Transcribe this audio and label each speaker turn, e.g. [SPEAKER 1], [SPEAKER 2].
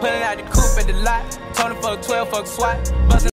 [SPEAKER 1] Pulling out the coupe at the lot. Tony fuck 12, fuck SWAT. Bustin